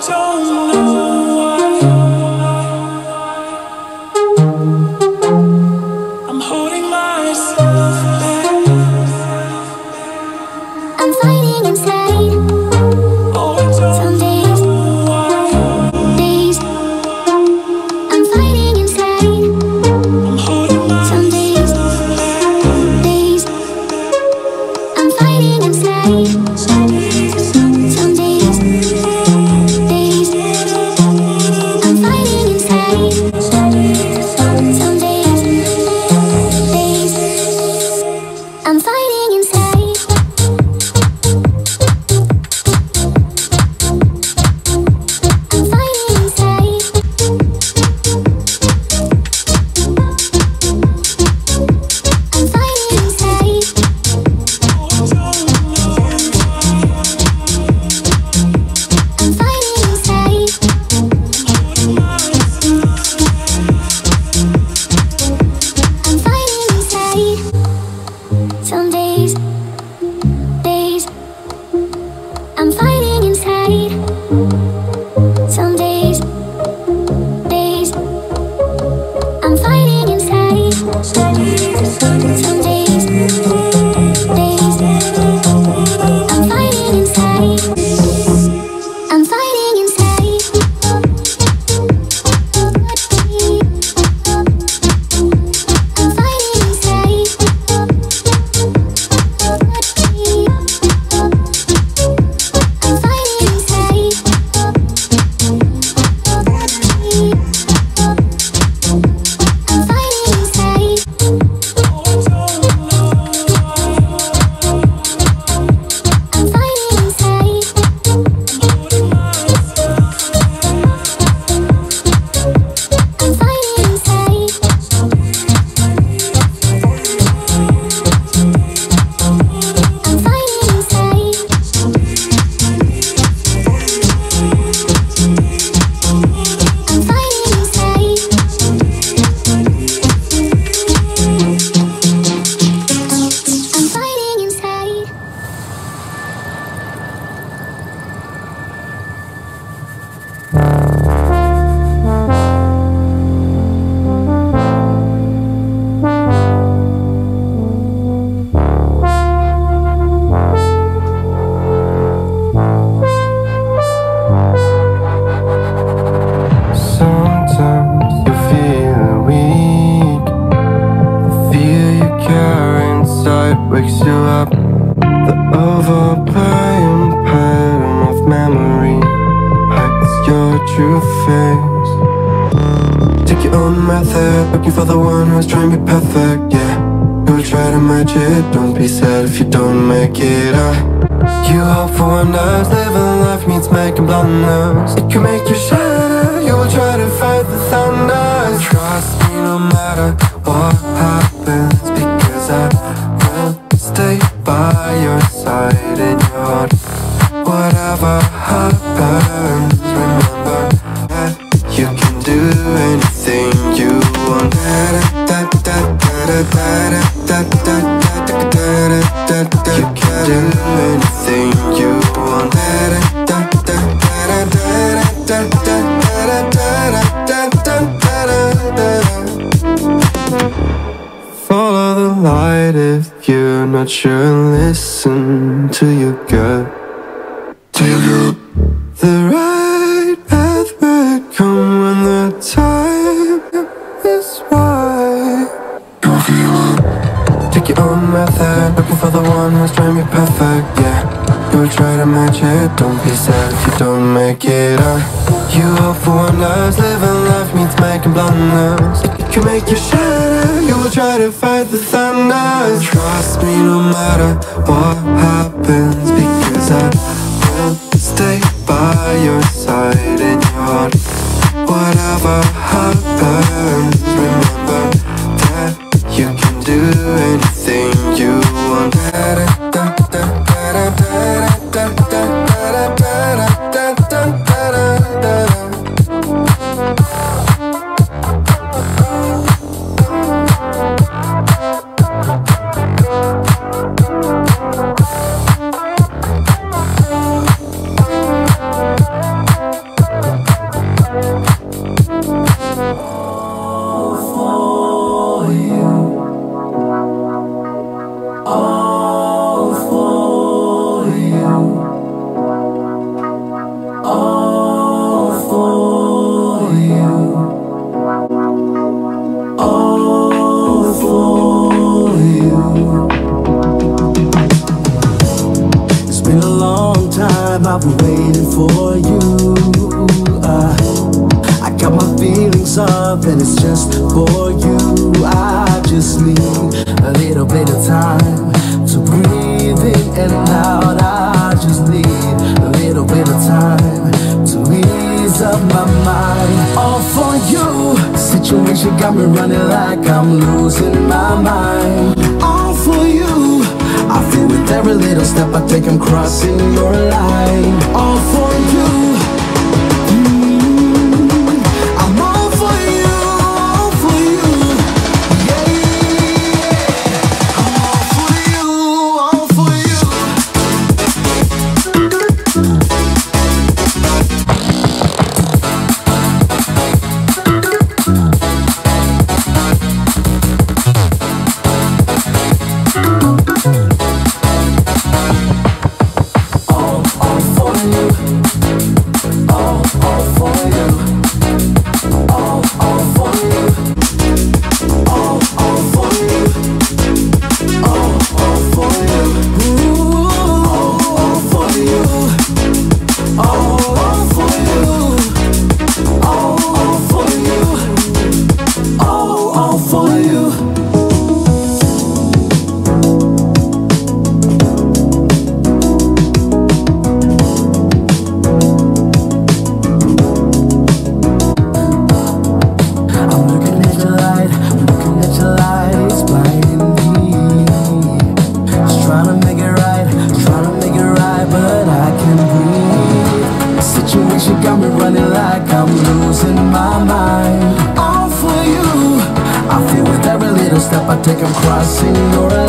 don't know. wakes you up. The overplaying pattern of memory hides your true face. Take your own method, looking for the one who's trying to be perfect, yeah. You'll try to match it, don't be sad if you don't make it. Uh, you hope for one night, living life means making blunders. It can make you shatter, you will try to fight the thunder. Trust me no matter what happens. waiting on Whatever happens, remember that you can do anything you want. You can do anything you want. Follow the light if you're not sure listen. don't make it up. You hope for one life's living life means making blunders. You make your shatter, you will try to fight the thunder Trust me no matter what happens Because I will stay by your side in your heart. Whatever happens been waiting for you. Uh, I got my feelings up and it's just for you. I just need a little bit of time to breathe in and out. I just need a little bit of time to ease up my mind. All for you. Situation got me running like I'm losing my mind. All for you. I feel every little step I take, I'm crossing your line. All for you. Take, I'm crossing your line.